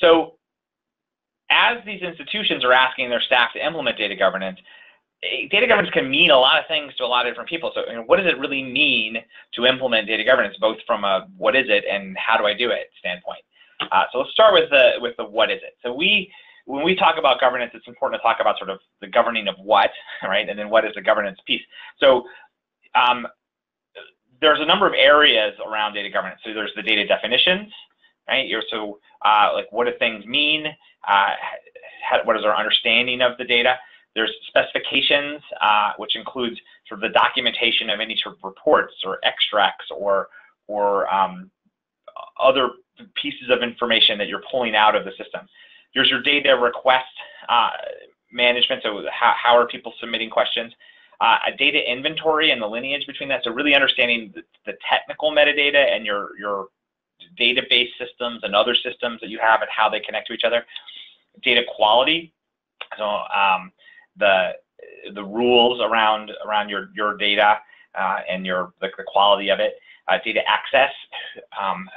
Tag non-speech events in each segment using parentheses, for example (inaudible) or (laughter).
So as these institutions are asking their staff to implement data governance, eh, data governance can mean a lot of things to a lot of different people. So you know, what does it really mean to implement data governance, both from a what is it and how do I do it standpoint? Uh, so let's start with the with the what is it. So we when we talk about governance, it's important to talk about sort of the governing of what, (laughs) right? And then what is the governance piece. So um, there's a number of areas around data governance. So there's the data definitions, right? You're, so uh, like what do things mean? Uh, how, what is our understanding of the data? There's specifications, uh, which includes sort of the documentation of any sort of reports or extracts or or um, other pieces of information that you're pulling out of the system. There's your data request uh, management, so how, how are people submitting questions? Uh, a data inventory and the lineage between that, so really understanding the, the technical metadata and your, your database systems and other systems that you have and how they connect to each other. Data quality, so um, the the rules around around your your data uh, and your the, the, quality of it. Uh, data access, um,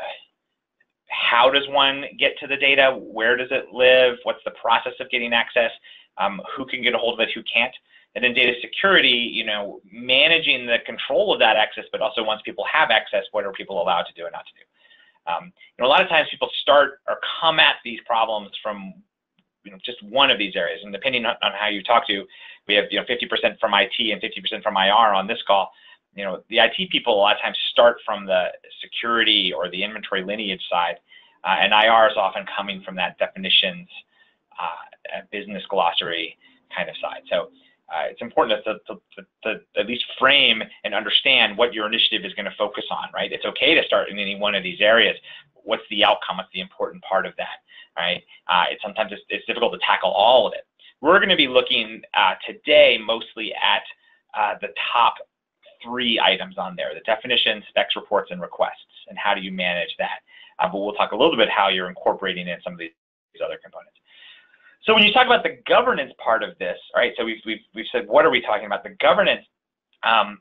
how does one get to the data? Where does it live? What's the process of getting access? Um, who can get a hold of it? Who can't? And then data security, you know, managing the control of that access, but also once people have access, what are people allowed to do and not to do? Um, you know, a lot of times people start or come at these problems from you know, just one of these areas. And depending on, how you talk to, we have you know 50% from IT and 50% from IR on this call. You know, the IT people a lot of times start from the security or the inventory lineage side, uh, and IR is often coming from that definitions, uh, business glossary kind of side. So uh, it's important to, to, to, to, at least frame and understand what your initiative is going to focus on, right? It's okay to start in any one of these areas. What's the outcome? What's the important part of that, right? Uh, it's sometimes it's, it's, difficult to tackle all of it. We're going to be looking uh, today mostly at uh, the top three items on there, the definition, specs, reports, and requests, and how do you manage that. Uh, but we'll talk a little bit how you're incorporating in some of these, these other components. So when you talk about the governance part of this, right? So we've we've we've said what are we talking about? The governance. Um,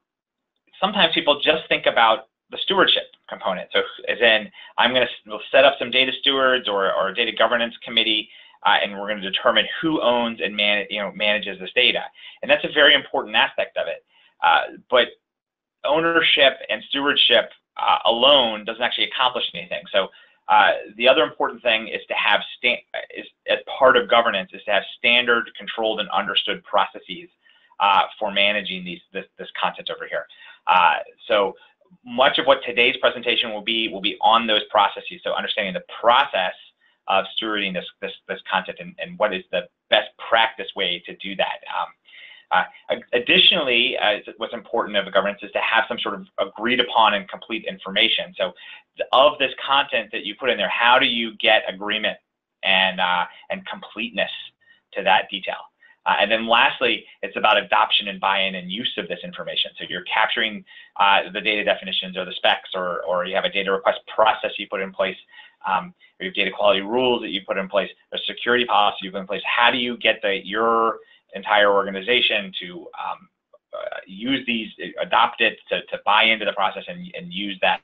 sometimes people just think about the stewardship component. So as in, I'm going to set up some data stewards or or data governance committee. Uh, and we're going to determine who owns and man, you know, manages this data. And that's a very important aspect of it. Uh, but ownership and stewardship uh, alone doesn't actually accomplish anything. So uh, the other important thing is to have is as part of governance is to have standard, controlled, and understood processes uh, for managing these this, this content over here. Uh, so much of what today's presentation will be will be on those processes. So understanding the process of stewarding this this, this content and, and what is the best practice way to do that. Um, uh, additionally, what's important of a governance is to have some sort of agreed upon and complete information. So of this content that you put in there, how do you get agreement and, uh, and completeness to that detail? Uh, and then lastly, it's about adoption and buy-in and use of this information. So you're capturing uh, the data definitions or the specs or, or you have a data request process you put in place um, or you have data quality rules that you put in place, a security policy you put in place. How do you get the, your entire organization to um, uh, use these, adopt it, to, to buy into the process and, and use that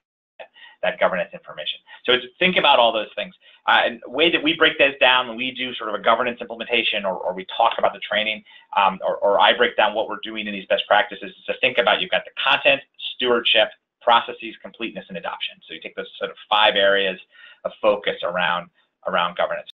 that governance information. So it's think about all those things. Uh, and the way that we break this down, when we do sort of a governance implementation or, or we talk about the training, um, or, or I break down what we're doing in these best practices, is to think about you've got the content, stewardship, processes, completeness, and adoption. So you take those sort of five areas of focus around around governance.